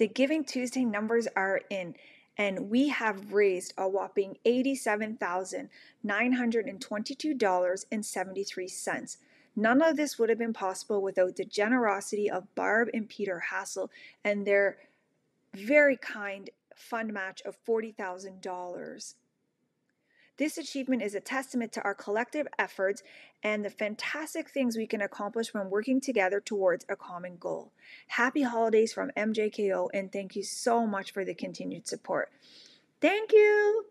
The Giving Tuesday numbers are in, and we have raised a whopping $87,922.73. None of this would have been possible without the generosity of Barb and Peter Halsall and their very kind fund match of $40,000. This achievement is a testament to our collective efforts and the fantastic things we can accomplish when working together towards a common goal. Happy holidays from MJKO, and thank you so much for the continued support. Thank you.